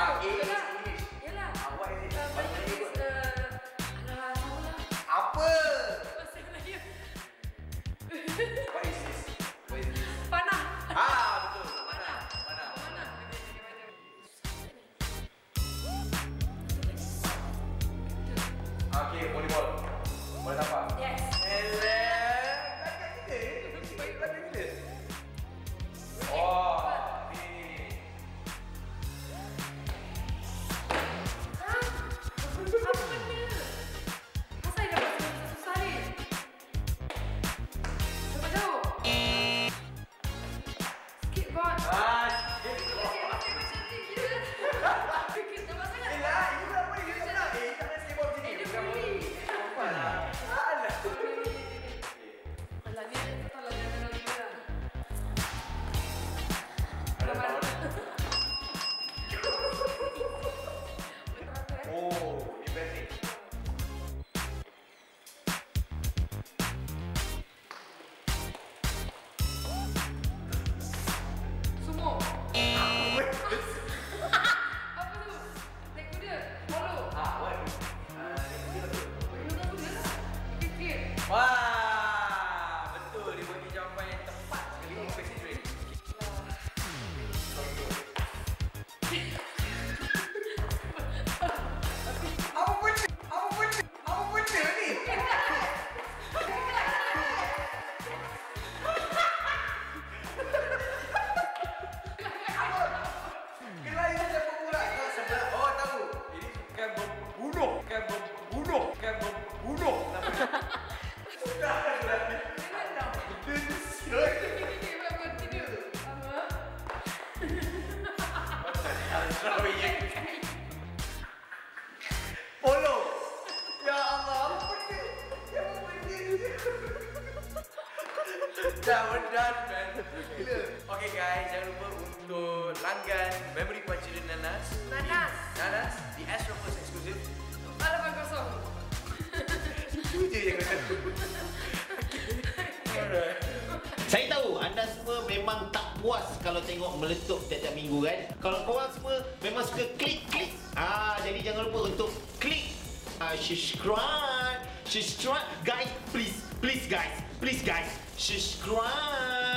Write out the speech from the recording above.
Ah, English. English. Yelah. Ha, what is it? Uh, what is it? Uh, lah. Apa? Bahasa Melayu. What is this? What is this? Panah. Ah betul. Panah. Panah. Panah. Okay, volleyball. Boleh nampak? Oh, Polo. Ya Allah, apa ni? Ya ini? Dah, we're done, man. Okay, guys. Jangan lupa untuk langgan Memory Pancu dan Nanas. Nanas. Nanas. Di Astro Plus Exclusive. Alamak kosong. Itu je yang kata. semua memang tak puas kalau tengok meletup tiap-tiap minggu kan? Kalau korang semua memang suka klik-klik. Ah, jadi jangan lupa untuk klik ah, subscribe. Subscribe. Guys, please. Please guys. Please guys. Subscribe.